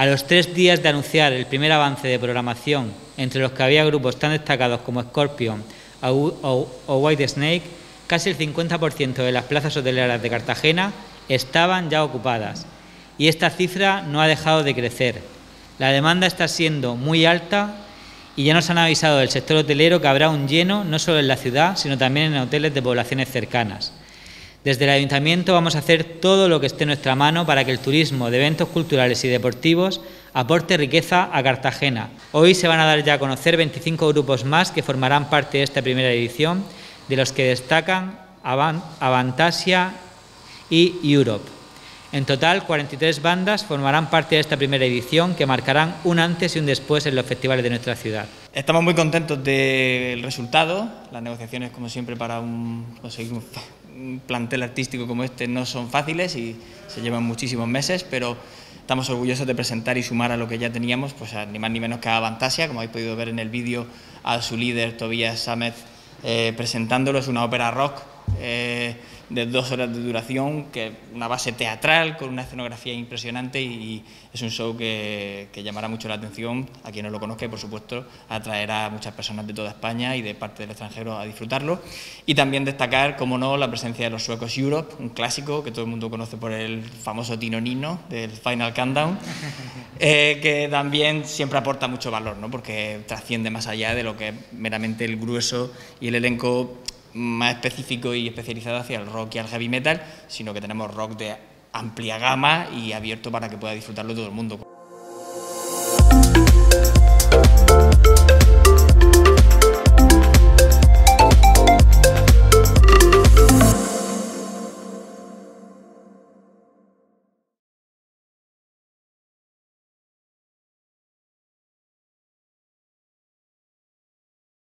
A los tres días de anunciar el primer avance de programación, entre los que había grupos tan destacados como Scorpion o, White Snake, casi el 50% de las plazas hoteleras de Cartagena estaban ya ocupadas. Y esta cifra no ha dejado de crecer. La demanda está siendo muy alta y ya nos han avisado del sector hotelero que habrá un lleno no solo en la ciudad, sino también en hoteles de poblaciones cercanas. Desde el Ayuntamiento vamos a hacer todo lo que esté en nuestra mano para que el turismo de eventos culturales y deportivos aporte riqueza a Cartagena. Hoy se van a dar ya a conocer 25 grupos más que formarán parte de esta primera edición, de los que destacan Avantasia y Europe. En total, 43 bandas formarán parte de esta primera edición que marcarán un antes y un después en los festivales de nuestra ciudad. Estamos muy contentos del resultado. Las negociaciones, como siempre, para conseguir un plantel artístico como este no son fáciles y se llevan muchísimos meses, pero estamos orgullosos de presentar y sumar a lo que ya teníamos, pues ni más ni menos que a Avantasia, como habéis podido ver en el vídeo, a su líder Tobias Samet eh, presentándolo, es una ópera rock. Eh, de dos horas de duración, que una base teatral con una escenografía impresionante y es un show que, llamará mucho la atención a quien no lo conozca y por supuesto atraerá a muchas personas de toda España y de parte del extranjero a disfrutarlo. Y también destacar, como no, la presencia de los suecos Europe, un clásico que todo el mundo conoce por el famoso Tino Nino del Final Countdown, eh, que también siempre aporta mucho valor, ¿no? porque trasciende más allá de lo que es meramente el grueso y el elenco más específico y especializado hacia el rock y al heavy metal, sino que tenemos rock de amplia gama y abierto para que pueda disfrutarlo todo el mundo.